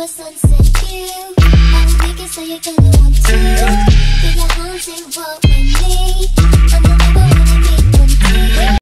a sunset view I'm naked so you're gonna want to. Feel your haunting walk with me